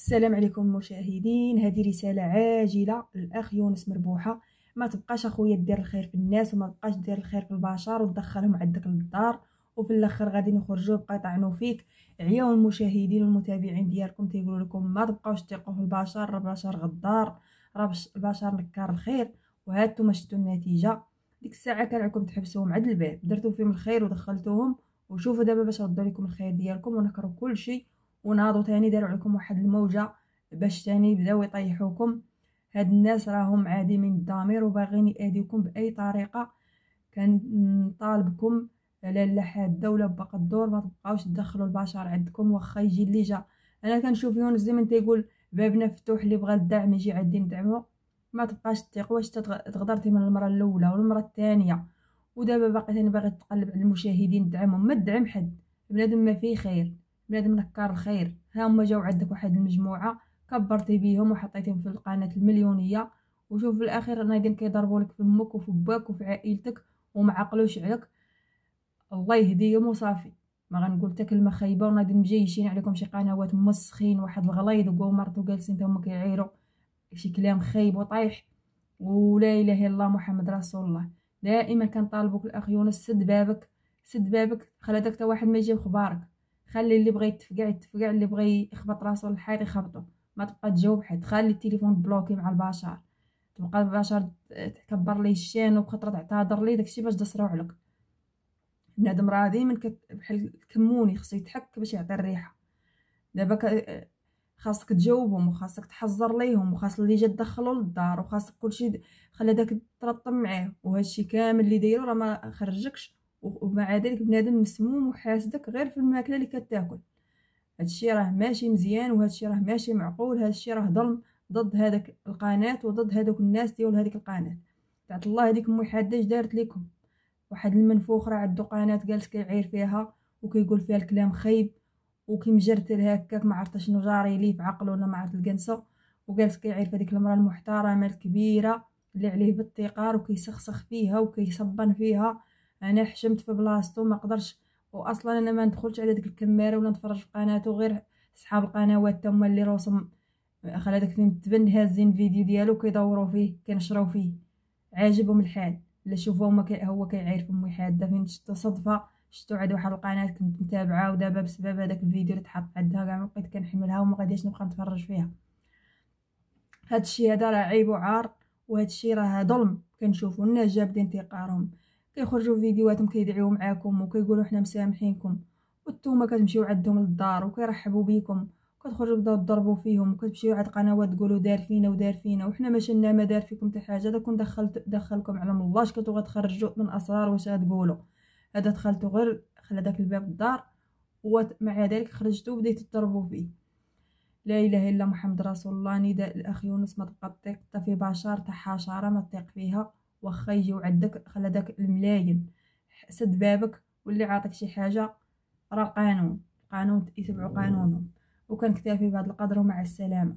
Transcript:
السلام عليكم المشاهدين هذه رسالة عاجلة للأخ يونس مربوحة. ما تبقاش أخويا دير الخير في الناس وما تبقاش دير الخير في البشر وتدخلهم عندك للدار. وفي الأخر غادي يخرجوا يبقى يطعنوا فيك. عياو المشاهدين والمتابعين ديالكم تيقولوا لكم ما تبقاوش تثقوا في البشر البشر غدار راه البشر نكار الخير. وهانتوما شفتوا النتيجة. ديك الساعة كان عندكم تحبسوهم عند الباب. درتو فيهم الخير ودخلتوهم. وشوفوا دابا باش ردوا لكم الخير ديالكم ونكروا كل شيء. وناضوا تاني داروا عليكم واحد الموجة باش تاني بداو يطيحوكم. هاد الناس راهم عادمين الضمير وباغيين يأذيوكم بأي طريقة كنطالبكم على اللحاد ولا باقا الدور. ما تبقاوش تدخلوا البشر عندكم واخا يجي اللي جا. أنا كنشوف يونس ديما تيقول بابنا مفتوح اللي بغى الدعم يجي عندي ندعمو. ما تبقاش تثق واش تغدرتي من المرة الأولى والمرة الثانية؟ ودابا باقي ثاني باغي تقلب على المشاهدين دعمهم ما تدعم حد بنادم ما فيه خير. بنادم نكار الخير. ها هما جاو عندك واحد المجموعة كبرتي بيهم وحطيتيهم في القناة المليونية. وشوف في الأخير نايدين كيضربوا لك في أمك وفي باك وفي عائلتك وما عقلوش عليك. الله يهديهم وصافي. ما غنقول كلمة خايبة ونادي مجيشين عليكم شي قنوات مسخين واحد الغليظ وقومرتو جالسين تا هما كيعيروا شي كلام خايب وطايح. ولا إله إلا الله محمد رسول الله. دائما كنطالبوك الأخ يونس سد بابك سد بابك خلي داك واحد ما يجيب خبارك. خلي اللي بغى يتفقع يتفقع اللي بغى يخبط راسو للحيط يخبطو ما تبقى تجاوب حد خلي التليفون bloqué مع البشر. تبقى البشر تكبر ليه الشان وخطره تعتذر ليه داكشي باش دسرو عليك بنادم راه ديما بحال الكموني خصو يتحك باش يعطي الريحة. دابا خاصك تجاوبهم وخاصك تحذر ليهم وخاص اللي جا تدخلو للدار وخاصك كلشي خلي داك ترطم معاه. وهادشي كامل اللي دايرو راه ما خرجكش. ومع ذلك بنادم مسموم وحاسدك غير في الماكلة اللي كتاكل. هادشي راه ماشي مزيان وهادشي راه ماشي معقول هادشي راه ظلم ضد هذاك القناة وضد هذوك الناس ديال هذيك القناة. تعت الله هذيك امي حاده دارت لكم واحد المنفوخ راه عنده قناة جالس كيعير فيها وكيقول فيها الكلام خايب وكيمجرتل هكاك ما عرفت شنو جاري ليه في عقله ولا ما عرفت القنصه وجالس كيعير في هذيك المرأة المحترمة الكبيرة اللي عليه بالتقار وكيسخسخ فيها وكيصبن فيها أنا حشمت في بلاصتو ما قدرش واصلا أنا ما ندخلش على ديك الكماره ولا نتفرج في قناته غير صحاب القنوات تما اللي روسم خلى داك فين تبن هازين فيديو ديالو كيدوروا فيه كينشروا فيه. عاجبهم الحال. لا شوفوا هما كي هو كيعير في امي حاده فين شتو صدفة شتو عند واحد القناة كنت متابعة ودابا بسبب هذاك الفيديو اللي تحط عندها كاع بقيت كنحملها وما غاديش نبقى نتفرج فيها. هادشي هذا راه عيب وعار وهادشي راه ظلم. كنشوفوا الناس جابدين انتقارهم كيخرجوا فيديوهاتهم كيدعيو معاكم وكيقولوا حنا مسامحينكم. وانتوما كتمشيو عندهم للدار وكيرحبوا بكم كتخرجوا بداو تضربوا فيهم وكتمشيو عند قنوات تقولوا دار فينا ودار فينا وحنا ما شلنا ما دار فيكم حتى حاجة هذا كون دخلت دخلكم على الله. كنتو غتخرجوا من أسرار؟ واش غتقولوا هذا دخلتو غير خلى داك الباب الدار ومع ذلك خرجتو وبديتو تضربوا فيه. لا إله إلا محمد رسول الله. نداء الأخ يونس ما تبقى حتى في بشر حتى حشره ما تثق فيها. واخا يجيو عندك خلى داك الملايين. سد بابك واللي عاطيك شي حاجة. راه قانون قانون يتبعوا قانونهم. وكنكتفي بهذا القدر ومع السلامة.